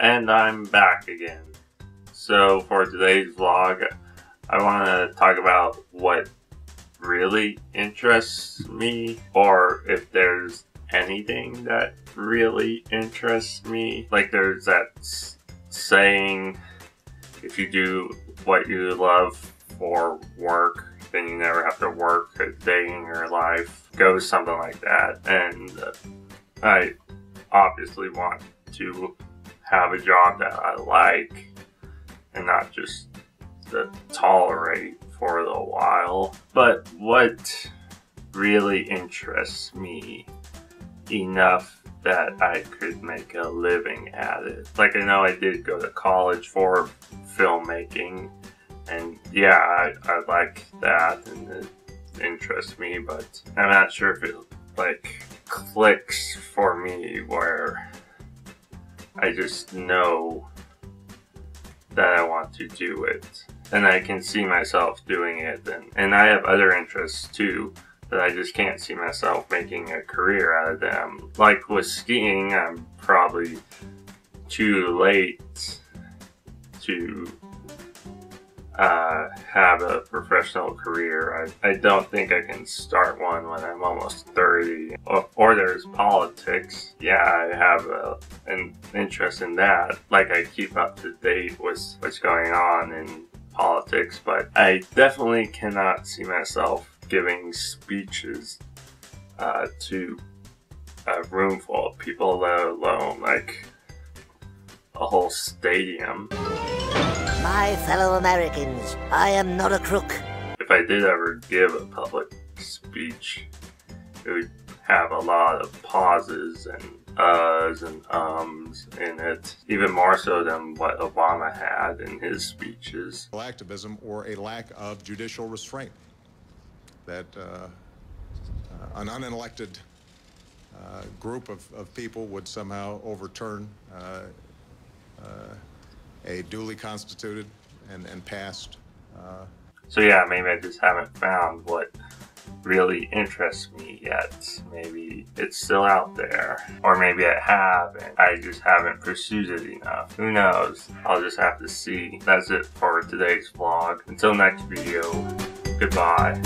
And I'm back again. So for today's vlog, I want to talk about what really interests me or if there's anything that really interests me. Like there's that saying, if you do what you love for work, then you never have to work a day in your life. Goes something like that. And I obviously want to have a job that I like and not just to tolerate for a while. But what really interests me enough that I could make a living at it. Like I know I did go to college for filmmaking and yeah, I, I like that and it interests me, but I'm not sure if it like clicks for me where I just know that I want to do it and I can see myself doing it and, and I have other interests too that I just can't see myself making a career out of them. Like with skiing, I'm probably too late to uh, have a professional career. I, I don't think I can start one when I'm almost 30. Or, or there's politics. Yeah, I have a, an interest in that. Like I keep up to date with what's going on in politics, but I definitely cannot see myself giving speeches uh, to a room full of people, let alone like a whole stadium. My fellow Americans, I am not a crook. If I did ever give a public speech, it would have a lot of pauses and uhs and ums in it, even more so than what Obama had in his speeches. Activism or a lack of judicial restraint that uh, uh, an unelected uh, group of, of people would somehow overturn uh, uh, a duly constituted and, and passed. Uh, so yeah, maybe I just haven't found what really interests me yet. Maybe it's still out there. Or maybe I have and I just haven't pursued it enough. Who knows? I'll just have to see. That's it for today's vlog. Until next video, goodbye.